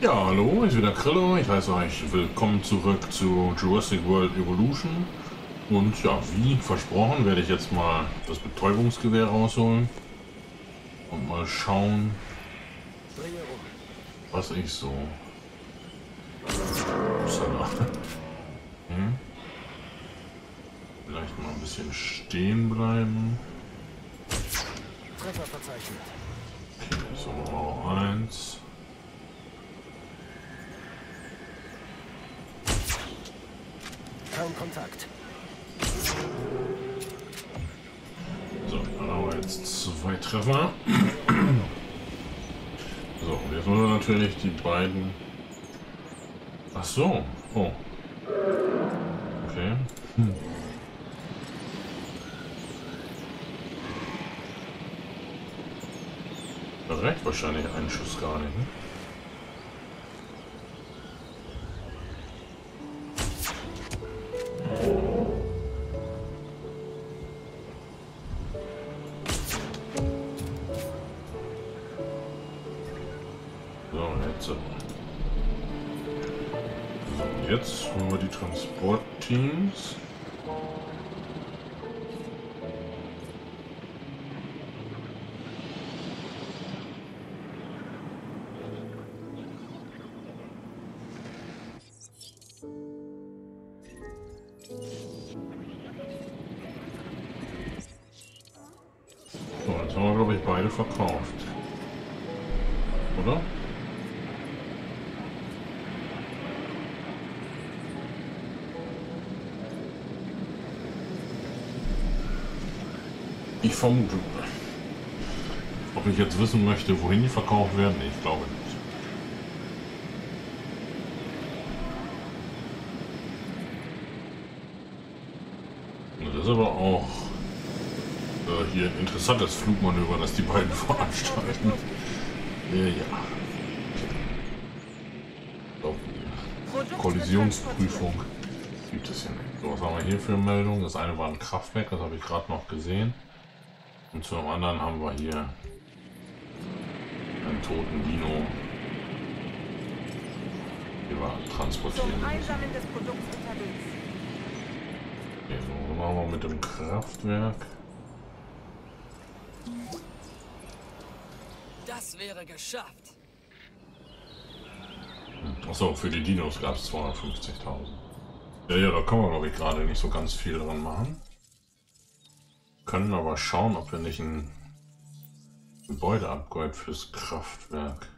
Ja, hallo, ich bin der Krillo, ich heiße euch willkommen zurück zu Jurassic World Evolution. Und ja, wie versprochen, werde ich jetzt mal das Betäubungsgewehr rausholen und mal schauen, was ich so... Upsala. Hm? Vielleicht mal ein bisschen stehen bleiben. Okay, so, 1. kaum Kontakt. So, dann haben wir jetzt zwei Treffer. So, und jetzt wollen wir natürlich die beiden. Ach so. Oh. Okay. Hm. hm. Reicht wahrscheinlich ein Schuss gar nicht, ne? So, jetzt holen wir die Transportteams. Ich vermute. Ob ich jetzt wissen möchte, wohin die verkauft werden, ich glaube nicht. Das ist aber auch äh, hier ein interessantes Flugmanöver, das die beiden veranstalten. Ja, ja. Kollisionsprüfung gibt es ja nicht. So, was haben wir hier für Meldungen? Das eine war ein Kraftwerk, das habe ich gerade noch gesehen. Und zum anderen haben wir hier einen toten Dino, den wir transportieren Zum. Einsammeln des Produkts unterwegs. Okay, so, was machen wir mit dem Kraftwerk? Das wäre geschafft. Achso, für die Dinos gab es 250.000. Ja, ja, da können wir, glaube ich, gerade nicht so ganz viel dran machen. Können aber schauen, ob wir nicht ein Gebäude-Upgrade fürs Kraftwerk.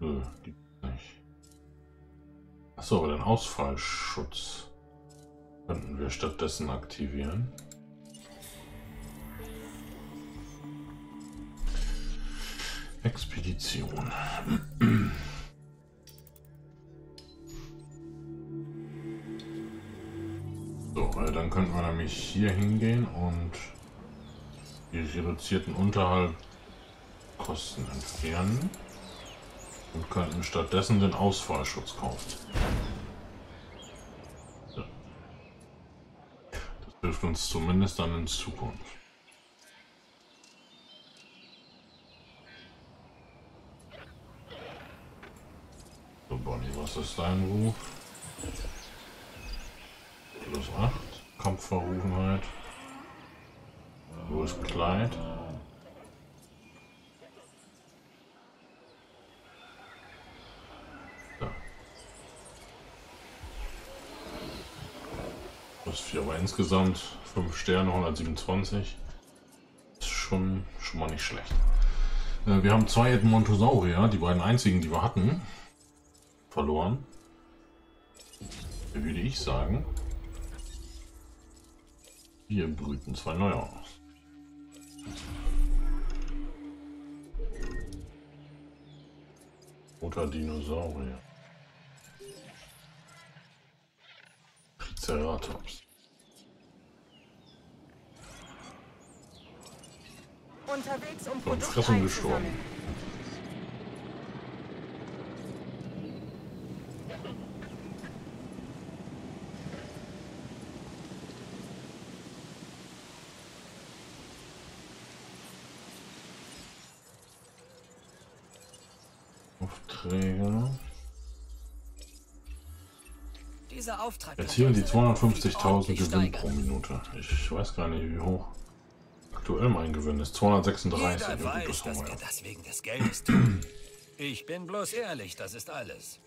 Nö, gibt nicht. Achso, aber den Ausfallschutz könnten wir stattdessen aktivieren. Expedition. Könnten wir nämlich hier hingehen und die reduzierten Unterhaltkosten entfernen und könnten stattdessen den Ausfallschutz kaufen. So. Das hilft uns zumindest dann in Zukunft. So, Bonnie, was ist dein Ruf? Plus 8. Kampfverruchenheit. Wo ist Kleid? Da. Plus 4, aber insgesamt 5 Sterne, 127. Ist schon, schon mal nicht schlecht. Äh, Wir haben zwei Edmontosaurier, die beiden einzigen, die wir hatten, verloren. Würde ich sagen. Wir brüten zwei neue aus. Oder Dinosaurier. Triceratops. Unterwegs, um Und Produkte gestorben. Dieser Auftrag Erzielen die kann 250.000 ordentlich Gewinn pro Minute. Ich weiß gar nicht, wie hoch aktuell mein Gewinn ist. 236. Jeder weiß, das dass wir das wegen des Geldes tun. Ich bin bloß ehrlich, das ist alles.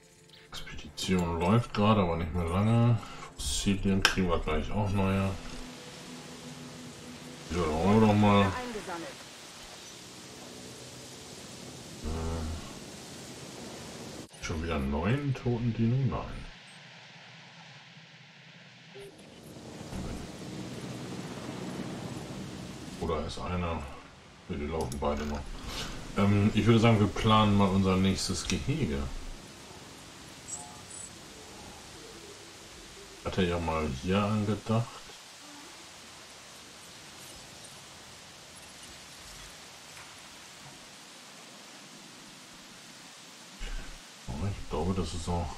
Expedition läuft gerade, aber nicht mehr lange. Fossilien kriegen wir gleich auch neue. Ja, dann wollen wir doch mal. Eingesammelt. Schon wieder einen neuen toten Dino? Nein. Oder ist einer? Ne, die laufen beide noch. Ähm, ich würde sagen, wir planen mal unser nächstes Gehege. Hatte ja mal hier angedacht. Aber ich glaube, das ist auch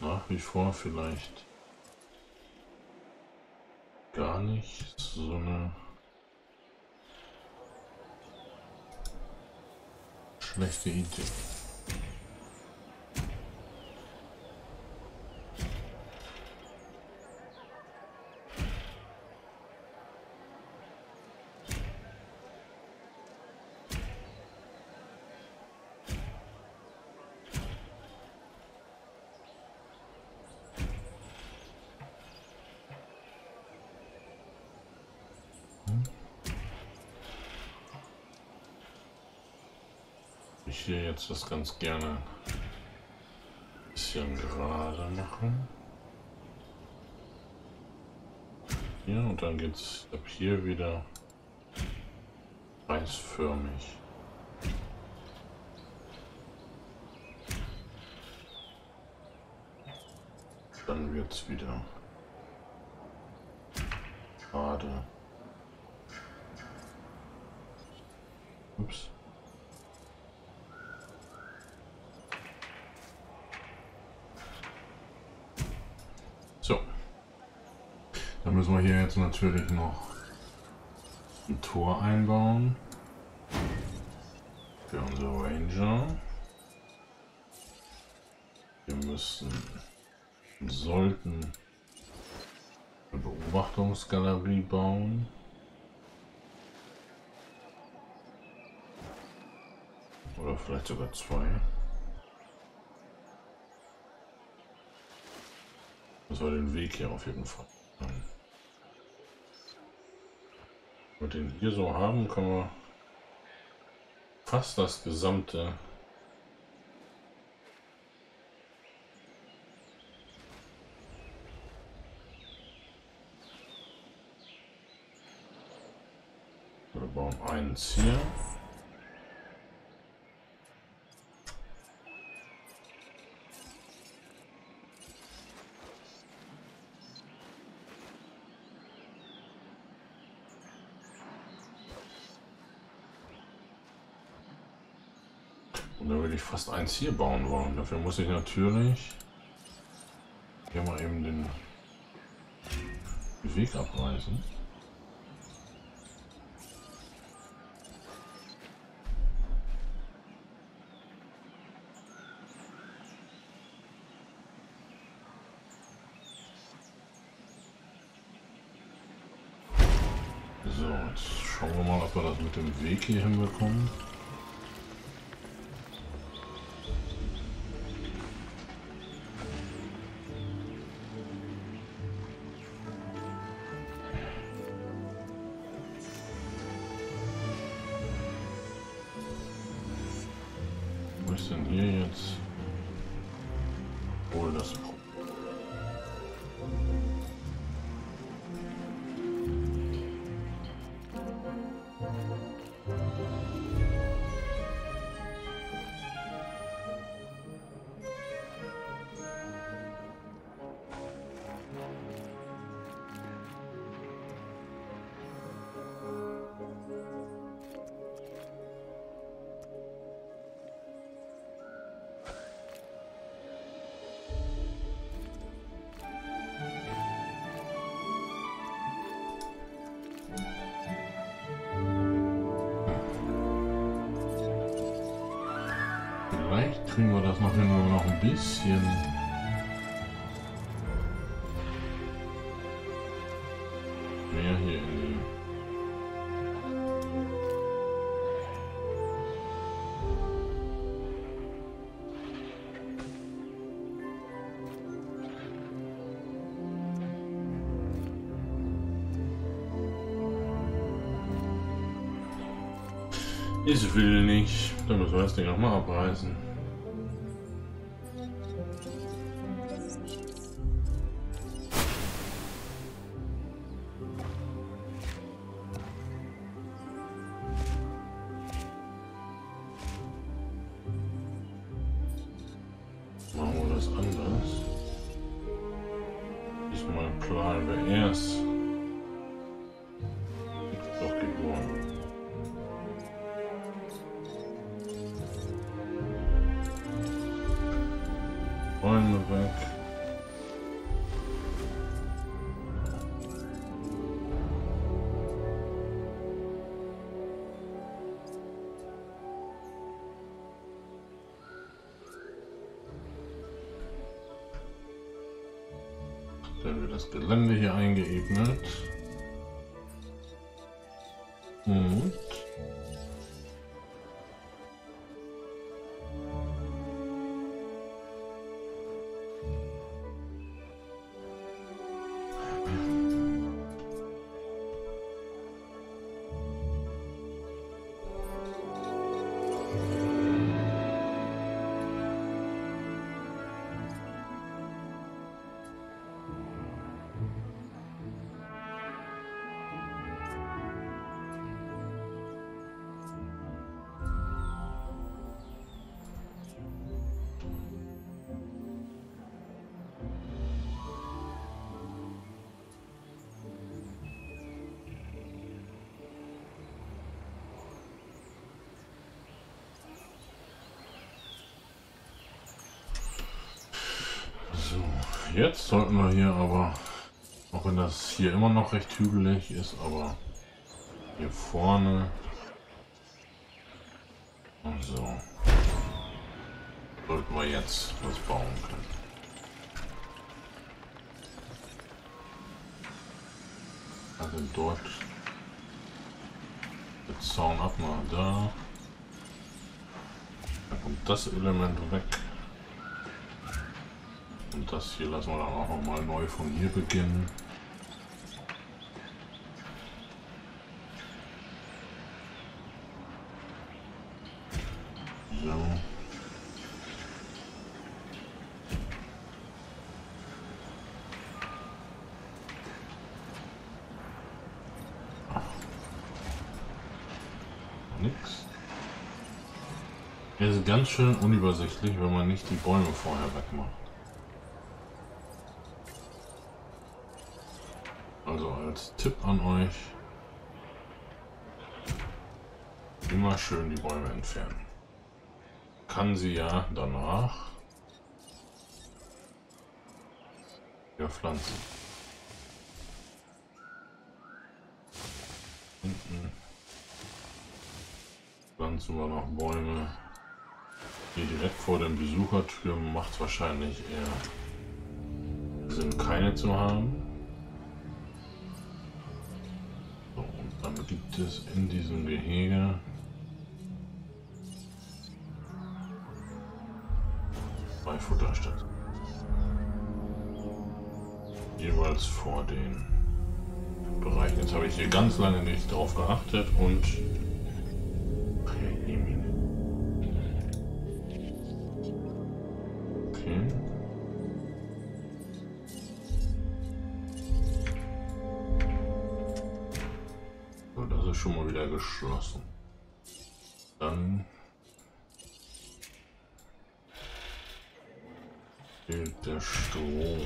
nach wie vor vielleicht gar nicht so eine schlechte Idee. Ich hier jetzt das ganz gerne ein bisschen gerade machen. Hier und dann geht's ab hier wieder kreisförmig. Dann wird's wieder gerade. Ups. So. Dann müssen wir hier jetzt natürlich noch ein Tor einbauen. Für unsere Ranger. Wir müssen, sollten eine Beobachtungsgalerie bauen. Oder vielleicht sogar zwei. Das war den Weg hier auf jeden Fall. Wir den hier so haben, können wir fast das gesamte Wir bauen eins hier. Fast eins hier bauen wollen. Dafür muss ich natürlich hier mal eben den Weg abreißen. So, jetzt schauen wir mal, ob wir das mit dem Weg hier hinbekommen. Kriegen wir das noch hin, wir noch ein bisschen mehr hier in die Ich will nicht. Dann müssen wir das Ding nochmal abreißen. Diesmal planen wir das Gelände hier eingeebnet. Jetzt sollten wir hier aber, auch wenn das hier immer noch recht hügelig ist, aber hier vorne, und so, sollten wir jetzt was bauen können. Also dort der Zaun ab mal da. Dann kommt das Element weg. Das hier lassen wir dann auch noch mal neu von hier beginnen. So. Nix. Er ist ganz schön unübersichtlich, wenn man nicht die Bäume vorher wegmacht. Also Tipp an euch, immer schön die Bäume entfernen. Kann sie ja danach wieder pflanzen. Hinten pflanzen wir noch Bäume. Hier direkt vor den Besuchertürmen macht es wahrscheinlich eher Sinn, keine zu haben. Es in diesem Gehege zwei Futterstätten. Jeweils vor den Bereichen. Jetzt habe ich hier ganz lange nicht drauf geachtet und Okay. Geschlossen. Dann fehlt der Strom.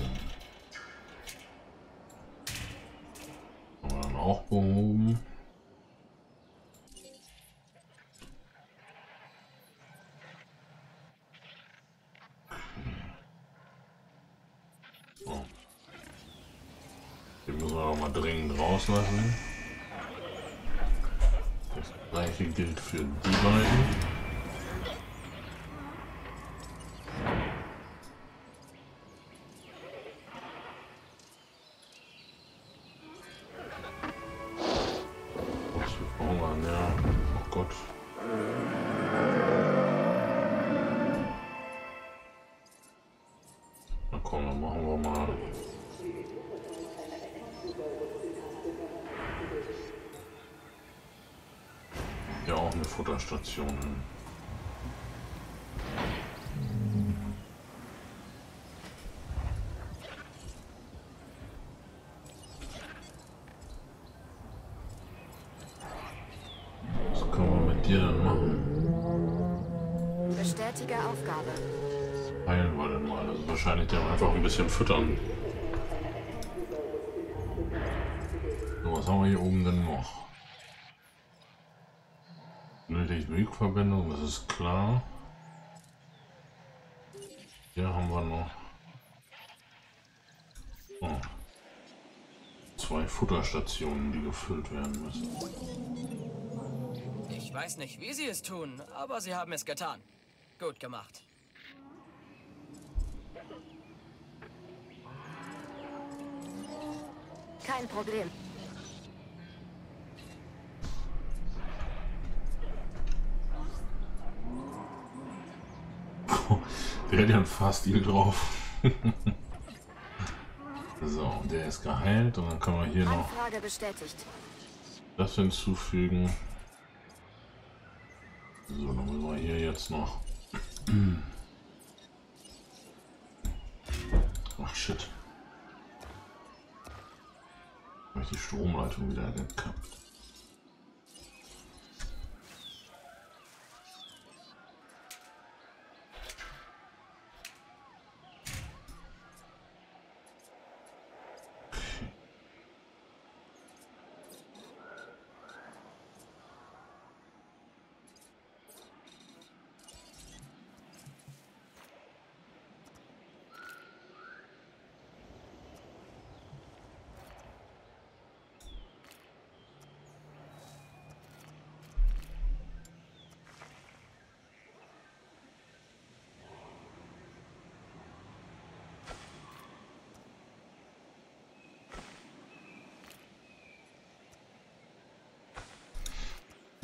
Haben wir dann auch behoben. So. Den müssen wir auch mal dringend rauslassen. verhungern, ja. Oh Gott. Na komm, dann machen wir mal. Ja, auch eine Futterstation hin. Füttern. So, was haben wir hier oben denn noch? Benötigt Wegverbindung, das ist klar. Hier haben wir noch oh. zwei Futterstationen, die gefüllt werden müssen. Ich weiß nicht, wie Sie es tun, aber Sie haben es getan. Gut gemacht. Kein Problem. Der hat ja einen Fahrstil drauf. so, der ist geheilt und dann können wir hier noch das hinzufügen. So, dann müssen wir hier jetzt noch. Ach shit. Habe ich die Stromleitung wieder gekappt.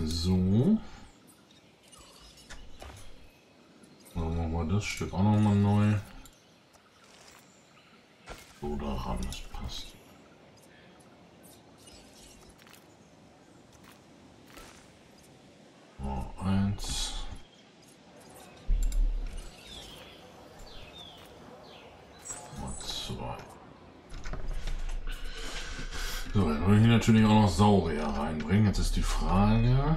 So. Dann machen wir das Stück auch nochmal neu. So daran, das passt. So, eins. Mal zwei. So, dann wollen wir hier natürlich auch noch Saurier reinbringen. Jetzt ist die Frage,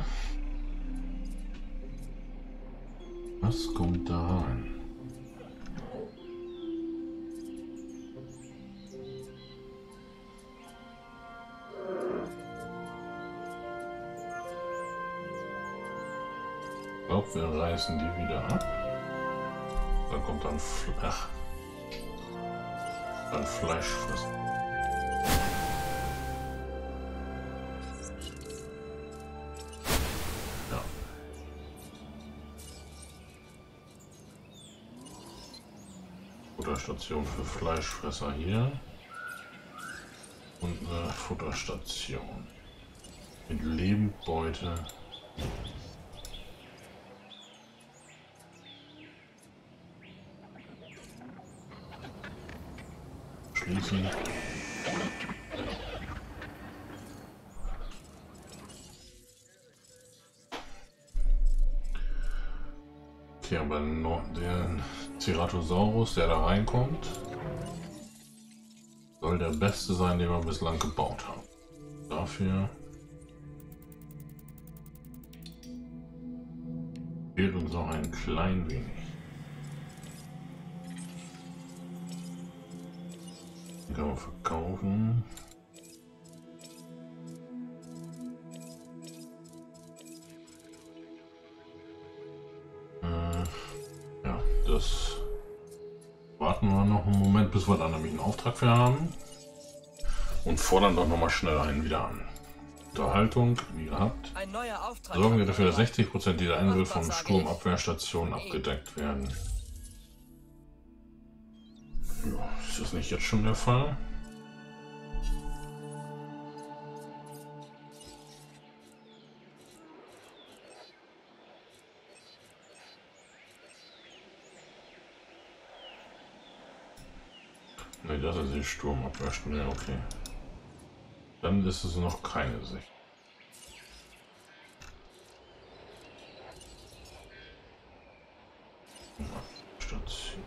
was kommt da rein? Glaube, wir reißen die wieder ab. Dann kommt dann Flach. Dann Fleischfressen. Ja. Futterstation für Fleischfresser hier. Und eine Futterstation. Mit Lebendbeute. Schließen. Ceratosaurus, der da reinkommt, soll der beste sein, den wir bislang gebaut haben. Dafür fehlt uns noch ein klein wenig. Den kann man verkaufen. Warten wir noch einen Moment, bis wir da nämlich einen Auftrag für haben. Und fordern doch nochmal schnell einen wieder an. Unterhaltung, wie gehabt. Sorgen wir dafür, dass 60% dieser Insel von Sturmabwehrstationen abgedeckt werden. Ja, ist das nicht jetzt schon der Fall? Sturmabwehrstelle, okay. Dann ist es noch keine Sicht. Station.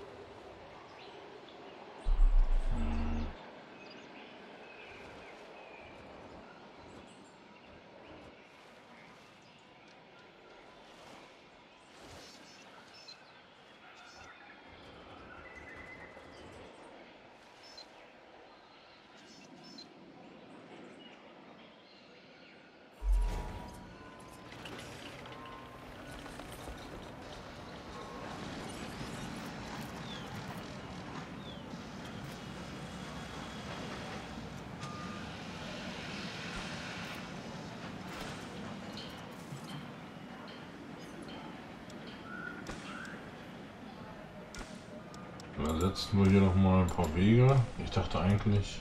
Dann setzen wir hier noch mal ein paar Wege. Ich dachte eigentlich,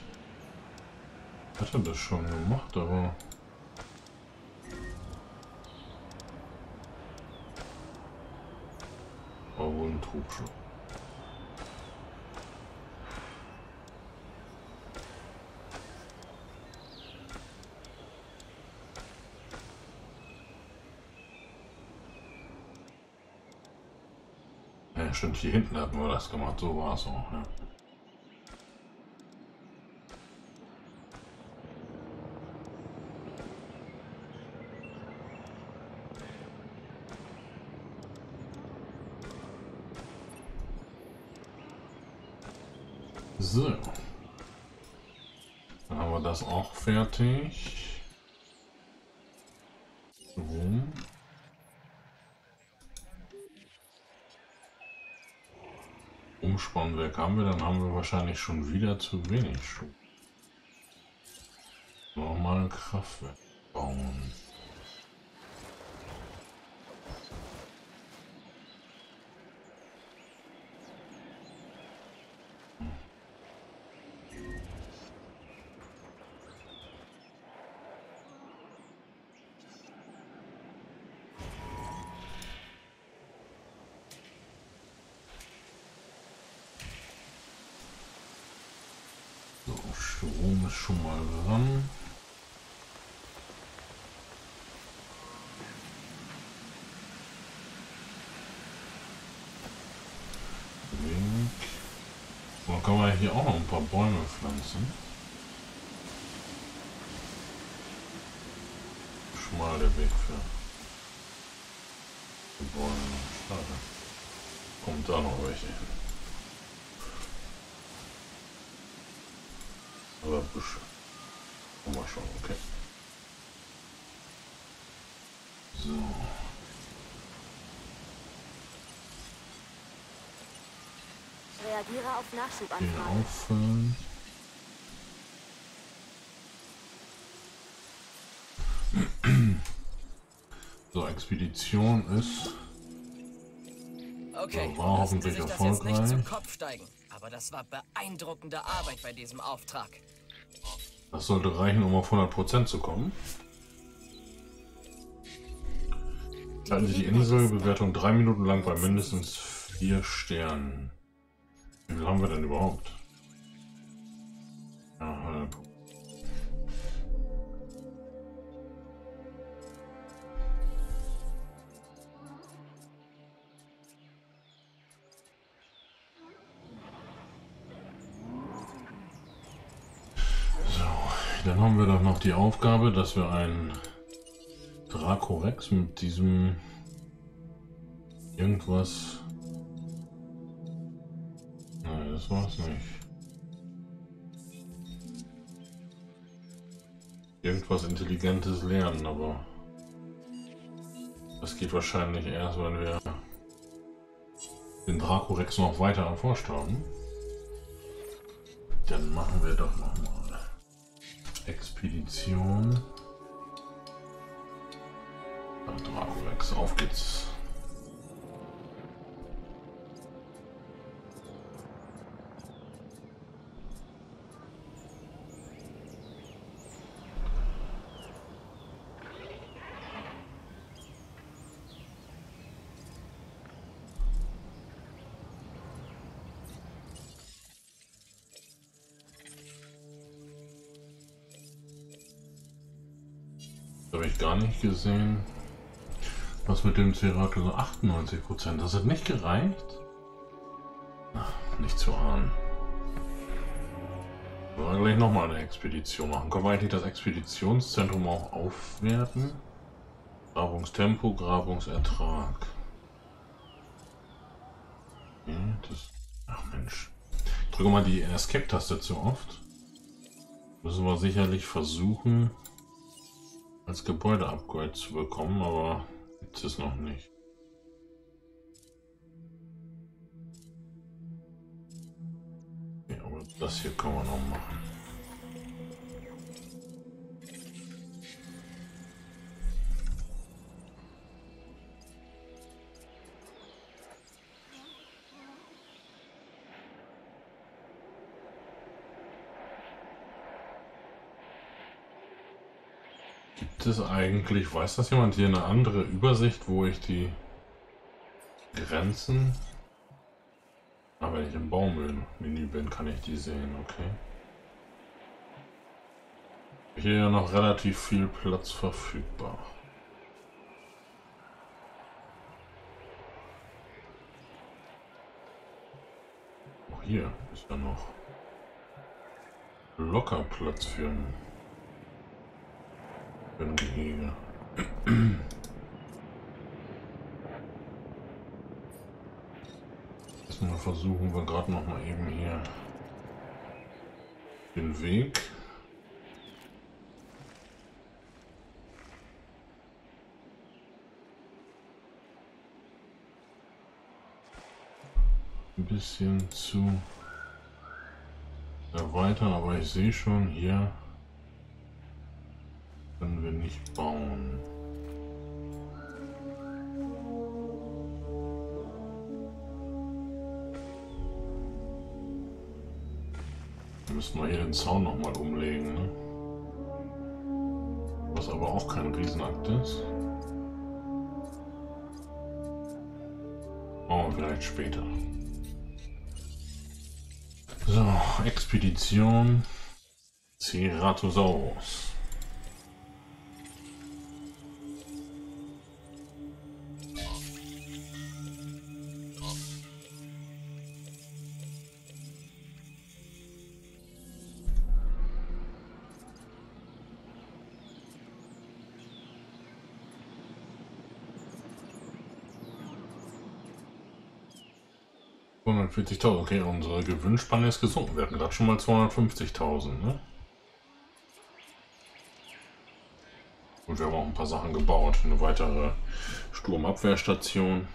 ich hatte das schon gemacht, aber wohl ein Trugschluss. Stimmt, hier hinten hatten wir das gemacht, so war es auch, ja. So. Dann haben wir das auch fertig. So. Umspannwerk haben wir, dann haben wir wahrscheinlich schon wieder zu wenig Strom. Nochmal ein Kraftwerk bauen. So, Strom ist schon mal dran. Weg. Dann kann man hier auch noch ein paar Bäume pflanzen. Schmal der Weg für die Bäume. Schade. Kommt da noch welche hin. Aber Büsche. Mal schauen, okay. So. Reagiere auf Den Nachschubanfragen. auffüllen. So, Expedition ist. Okay, War lassen Sie hoffentlich sich das jetzt nicht zu erfolgreich. Kopf steigen. Aber das war beeindruckende Arbeit bei diesem Auftrag. Das sollte reichen, um auf 100% zu kommen. Halten Sie die Inselbewertung drei Minuten lang bei mindestens vier Sternen. Wie viel haben wir denn überhaupt? Die Aufgabe, dass wir einen Dracorex mit diesem irgendwas. Nein, das war's nicht. Irgendwas Intelligentes lernen, aber das geht wahrscheinlich erst, wenn wir den Dracorex noch weiter erforscht haben. Dann machen wir doch noch mal Expedition. Ach, Dracorex, auf geht's. Gar nicht gesehen. Was mit dem Cerato 98 Prozent? Das hat nicht gereicht? Ach, nicht zu ahnen. Wir gleich nochmal eine Expedition machen. Können wir eigentlich das Expeditionszentrum auch aufwerten? Grabungstempo, Grabungsertrag. Okay, das. Ach Mensch. Ich drücke mal die Escape-Taste zu oft. Müssen wir sicherlich versuchen, als Gebäude-Upgrade zu bekommen, aber gibt es noch nicht. Ja, aber das hier können wir noch machen. Es eigentlich, weiß das jemand hier eine andere Übersicht, wo ich die Grenzen... Aber wenn ich im Baummenü bin, kann ich die sehen, okay. Hier ja noch relativ viel Platz verfügbar. Auch hier ist ja noch locker Platz für einen ein Gehege. Erstmal versuchen wir gerade noch mal eben hier den Weg. Ein bisschen zu erweitern, aber ich sehe schon hier nicht bauen. Müssen wir hier den Zaun nochmal umlegen, ne? Was aber auch kein Riesenakt ist. Wir vielleicht später. So, Expedition Ceratosaurus. Okay, unsere Gewinnspanne ist gesunken. Wir hatten gerade schon mal 250.000, ne? Und wir haben auch ein paar Sachen gebaut. Eine weitere Sturmabwehrstation.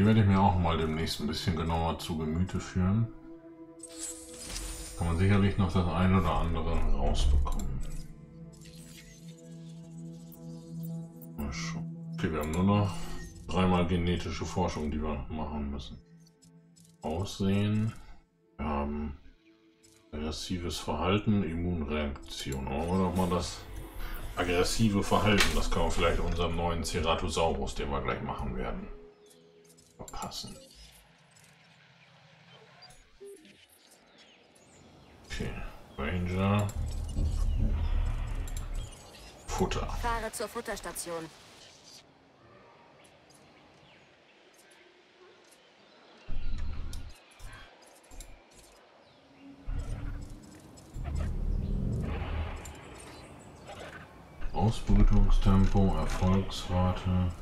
Die werde ich mir auch mal demnächst ein bisschen genauer zu Gemüte führen. Kann man sicherlich noch das ein oder andere rausbekommen. Okay, wir haben nur noch dreimal genetische Forschung, die wir machen müssen. Aussehen. Wir haben aggressives Verhalten, Immunreaktion. Machen wir doch mal das aggressive Verhalten. Das kann man vielleicht unserem neuen Ceratosaurus, den wir gleich machen werden verpassen. Okay, Ranger. Futter. Fahre zur Futterstation. Ausbrütungstempo, Erfolgsrate.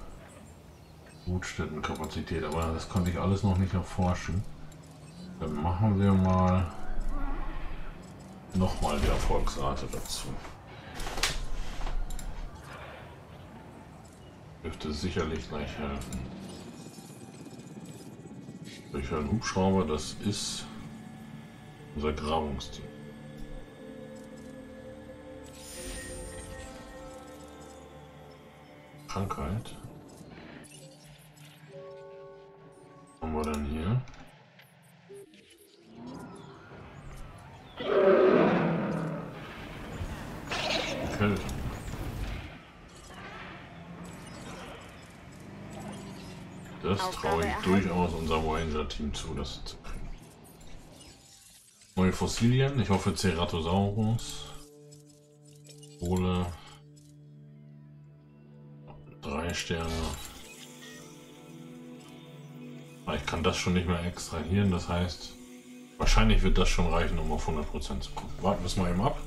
Brutstättenkapazität, aber das konnte ich alles noch nicht erforschen. Dann machen wir mal nochmal die Erfolgsrate dazu. Dürfte sicherlich gleich helfen. Durch einen Hubschrauber, das ist unser Grabungsteam. Krankheit. Wir denn hier? Kälte. Das traue ich durchaus unserem Ranger-Team zu, das zu kriegen. Neue Fossilien. Ich hoffe Ceratosaurus. Kohle. Drei Sterne. Kann das schon nicht mehr extrahieren, das heißt, wahrscheinlich wird das schon reichen, um auf 100% zu kommen. Warten wir es mal eben ab.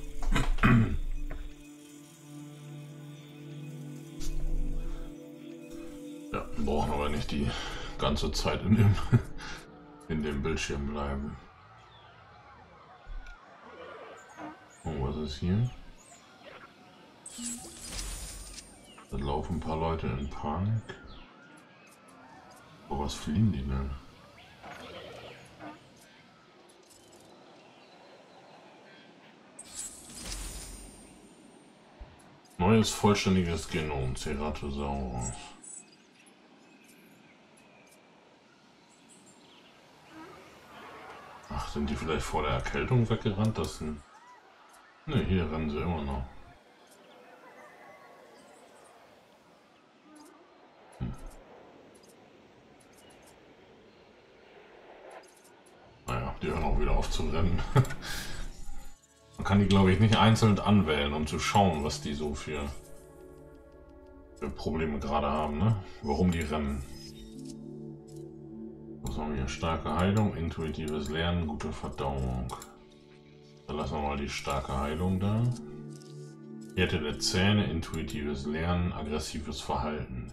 Ja, brauchen aber nicht die ganze Zeit in dem, in dem Bildschirm bleiben. Oh, was ist hier? Da laufen ein paar Leute in Panik. Oh, was fliehen die denn? Neues vollständiges Genom, Ceratosaurus. Ach, sind die vielleicht vor der Erkältung weggerannt? Das sind... Ne, hier rennen sie immer noch. Hm. Naja, die zu rennen. Man kann die, glaube ich, nicht einzeln anwählen, um zu schauen, was die so für, für Probleme gerade haben, ne? Warum die rennen. Was haben wir hier? Starke Heilung, intuitives Lernen, gute Verdauung. Dann lassen wir mal die starke Heilung da. Werte der Zähne, intuitives Lernen, aggressives Verhalten.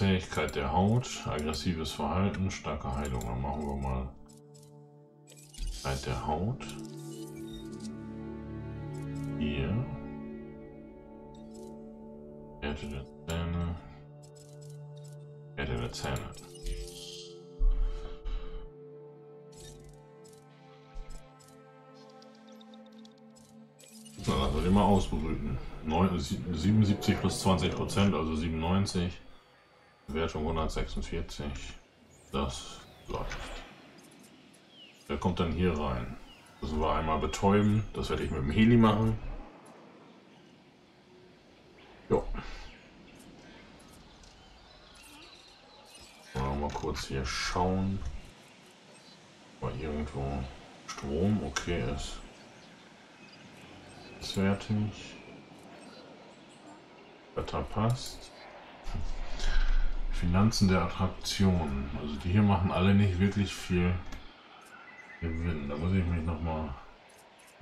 Zähigkeit der Haut, aggressives Verhalten, starke Heilung. Dann machen wir mal Zähigkeit der Haut. Hier. Werte der Zähne. Werte der Zähne. Na, lassen wir den mal ausbrüten. 77 plus 20 Prozent, also 97. Wertung 146. Das läuft. Der kommt dann hier rein. Das wir einmal betäuben. Das werde ich mit dem Heli machen. Jo. Mal kurz hier schauen. War irgendwo Strom okay ist. Ist fertig. Wetter passt. Finanzen der Attraktion. Also die hier machen alle nicht wirklich viel Gewinn. Da muss ich mich noch mal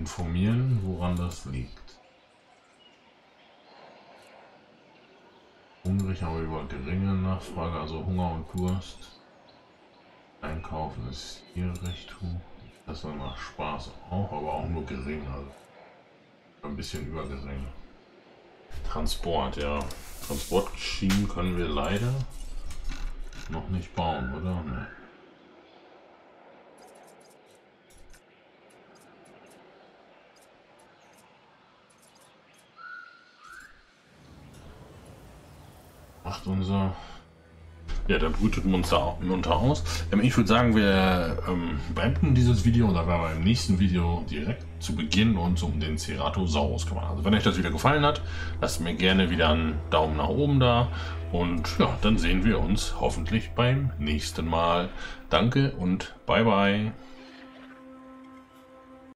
informieren, woran das liegt. Hungrig, aber über geringe Nachfrage, also Hunger und Durst. Einkaufen ist hier recht hoch. Das macht Spaß auch, aber auch nur gering. Also ein bisschen übergering. Transport, ja. Transportschienen können wir leider noch nicht bauen, oder? Nee. Macht unser ja, der brütet munter, munter aus. Ähm, ich würde sagen, wir ähm, beenden dieses Video und dann werden wir im nächsten Video direkt zu Beginn uns um den Ceratosaurus kümmern. Also wenn euch das Video gefallen hat, lasst mir gerne wieder einen Daumen nach oben da und ja, dann sehen wir uns hoffentlich beim nächsten Mal. Danke und bye bye.